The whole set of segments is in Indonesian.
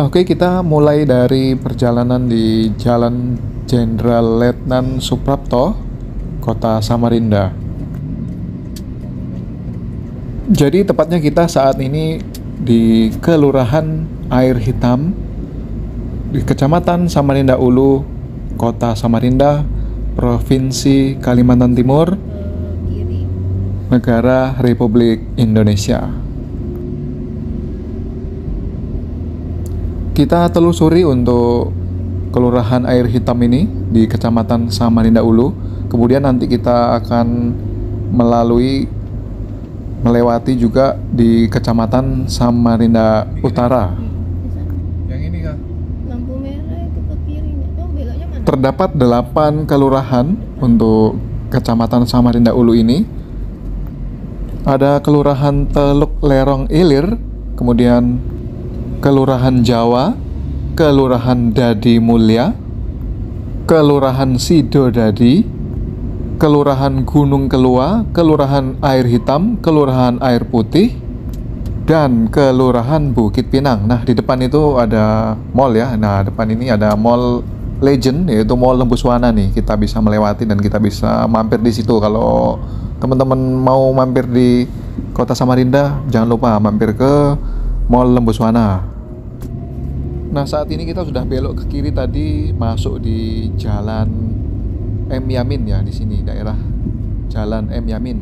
Oke, kita mulai dari perjalanan di Jalan Jenderal Letnan Suprapto, Kota Samarinda. Jadi tepatnya kita saat ini di Kelurahan Air Hitam di Kecamatan Samarinda Ulu, Kota Samarinda, Provinsi Kalimantan Timur, Negara Republik Indonesia. Kita telusuri untuk Kelurahan Air Hitam ini di Kecamatan Samarinda Ulu. Kemudian nanti kita akan melalui melewati juga di Kecamatan Samarinda Utara. Yang ini kah? lampu merah itu ke kiri oh beloknya mana Terdapat 8 kelurahan untuk Kecamatan Samarinda Ulu ini. Ada Kelurahan Teluk Lerong Ilir, kemudian Kelurahan Jawa, Kelurahan Dadi Mulia, Kelurahan Sido Dadi, Kelurahan Gunung Kelua, Kelurahan Air Hitam, Kelurahan Air Putih, dan Kelurahan Bukit Pinang. Nah, di depan itu ada mall ya. Nah, depan ini ada mall Legend yaitu Mall Lembuswana nih. Kita bisa melewati dan kita bisa mampir di situ kalau teman-teman mau mampir di Kota Samarinda, jangan lupa mampir ke Mall Lembuswana. Nah, saat ini kita sudah belok ke kiri tadi masuk di Jalan M Yamin ya di sini daerah Jalan M Yamin.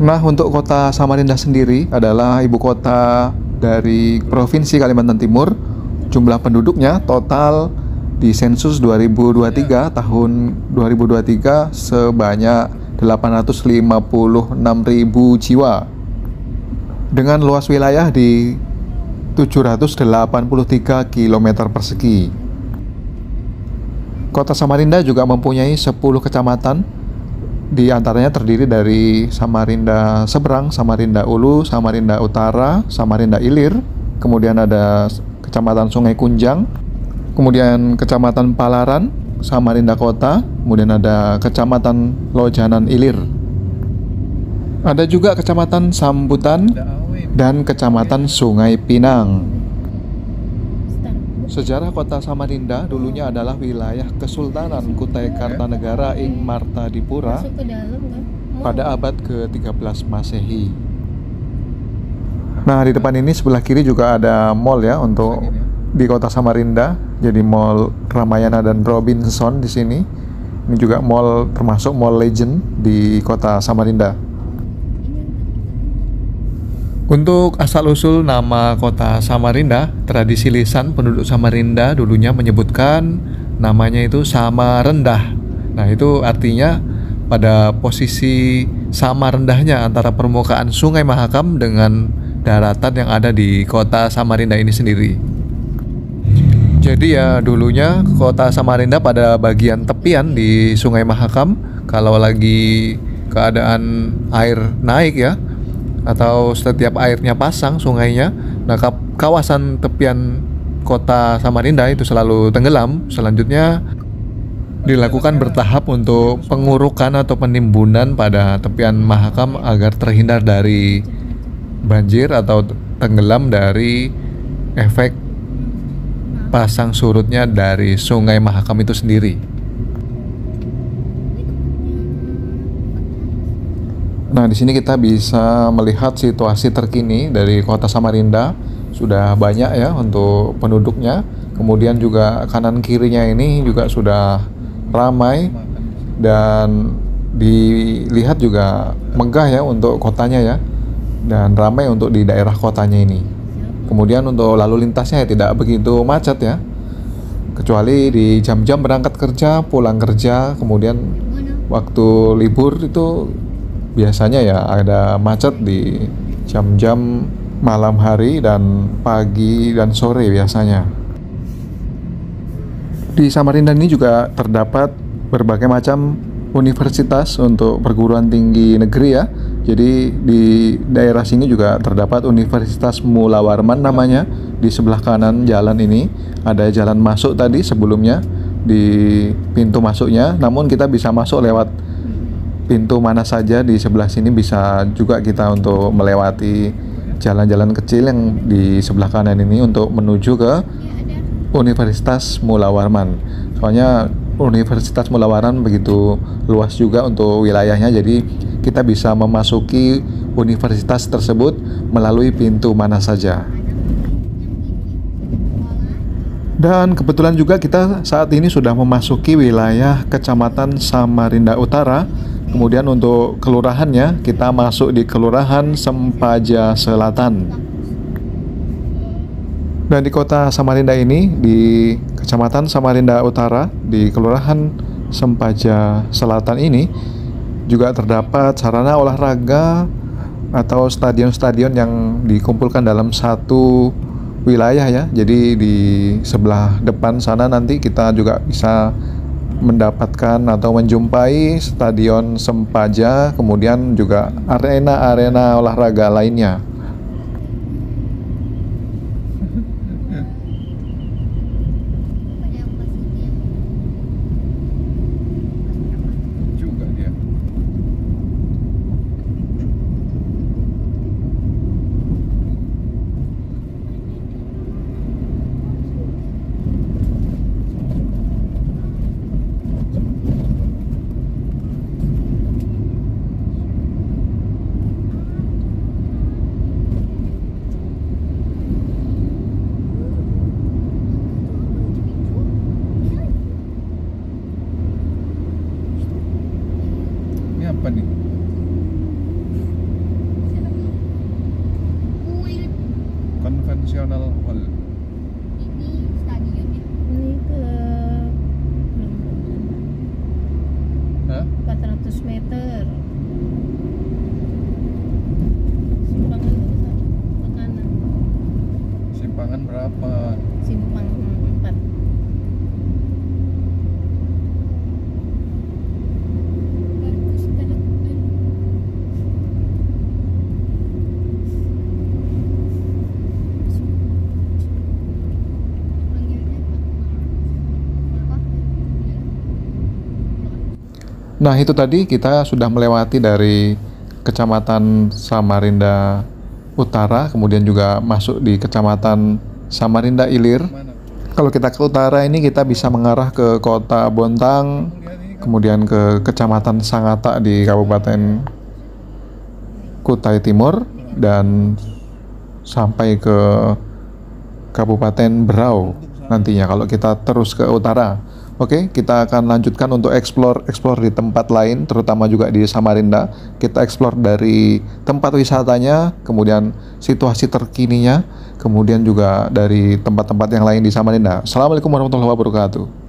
Nah, untuk kota Samarinda sendiri adalah ibu kota dari Provinsi Kalimantan Timur. Jumlah penduduknya total di sensus 2023 tahun 2023 sebanyak 856.000 jiwa. Dengan luas wilayah di 783 km persegi. Kota Samarinda juga mempunyai 10 kecamatan di antaranya terdiri dari Samarinda Seberang, Samarinda Ulu, Samarinda Utara, Samarinda Ilir, kemudian ada Kecamatan Sungai Kunjang, kemudian Kecamatan Palaran, Samarinda Kota, kemudian ada Kecamatan Lojanan Ilir. Ada juga Kecamatan Sambutan. Dan Kecamatan Sungai Pinang. Sejarah kota Samarinda dulunya adalah wilayah Kesultanan Kutai Kartanegara ing Martadipura kan Mau. pada abad ke-13 Masehi. Nah, di depan ini sebelah kiri juga ada mall ya untuk di kota Samarinda. Jadi mall Ramayana dan Robinson di sini. Ini juga mall termasuk mall legend di kota Samarinda. Untuk asal-usul nama kota Samarinda, tradisi lisan penduduk Samarinda dulunya menyebutkan namanya itu sama rendah. Nah, itu artinya pada posisi sama rendahnya antara permukaan Sungai Mahakam dengan daratan yang ada di kota Samarinda ini sendiri. Jadi ya dulunya kota Samarinda pada bagian tepian di Sungai Mahakam kalau lagi keadaan air naik ya atau setiap airnya pasang sungainya nah ka- kawasan tepian kota Samarinda itu selalu tenggelam selanjutnya dilakukan bertahap untuk pengurukan atau penimbunan pada tepian Mahakam agar terhindar dari banjir atau tenggelam dari efek pasang surutnya dari sungai Mahakam itu sendiri. Nah, di sini kita bisa melihat situasi terkini dari kota Samarinda. Sudah banyak ya untuk penduduknya. Kemudian juga kanan kirinya ini juga sudah ramai dan dilihat juga megah ya untuk kotanya ya. Dan ramai untuk di daerah kotanya ini. Kemudian untuk lalu lintasnya ya tidak begitu macet ya. Kecuali di jam-jam berangkat kerja, pulang kerja, kemudian waktu libur itu biasanya ya ada macet di jam-jam malam hari dan pagi dan sore biasanya. Di Samarinda ini juga terdapat berbagai macam universitas untuk perguruan tinggi negeri ya. Jadi di daerah sini juga terdapat Universitas Mula Warman namanya. Di sebelah kanan jalan ini ada jalan masuk tadi sebelumnya di pintu masuknya. Namun kita bisa masuk lewat pintu mana saja di sebelah sini bisa juga kita untuk melewati jalan-jalan kecil yang di sebelah kanan ini untuk menuju ke. Universitas Mula Warman. Soalnya Universitas Mula Warman begitu luas juga untuk wilayahnya, jadi kita bisa memasuki universitas tersebut melalui pintu mana saja. Dan kebetulan juga kita saat ini sudah memasuki wilayah Kecamatan Samarinda Utara. Kemudian untuk kelurahannya kita masuk di Kelurahan Sempaja Selatan. Dan di kota Samarinda ini, di Kecamatan Samarinda Utara, di Kelurahan Sempaja Selatan ini, juga terdapat sarana olahraga atau stadion-stadion yang dikumpulkan dalam satu wilayah ya. Jadi di sebelah depan sana nanti kita juga bisa mendapatkan atau menjumpai stadion Sempaja, kemudian juga arena-arena olahraga lainnya. juga dia ini apa nih konvensional hall Ini ke Hah? 400 meter. Simpangan itu ke sana, ke kanan. simpangan berapa Simpang 4. Nah, itu tadi kita sudah melewati dari Kecamatan Samarinda Utara, kemudian juga masuk di Kecamatan Samarinda Ilir. Kalau kita ke utara ini kita bisa mengarah ke Kota Bontang, kemudian ke Kecamatan Sangata di Kabupaten Kutai Timur dan sampai ke Kabupaten Berau nantinya kalau kita terus ke utara. Oke, kita akan lanjutkan untuk explore explore di tempat lain, terutama juga di Samarinda. Kita explore dari tempat wisatanya, kemudian situasi terkininya, kemudian juga dari tempat-tempat yang lain di Samarinda. Assalamualaikum warahmatullahi wabarakatuh.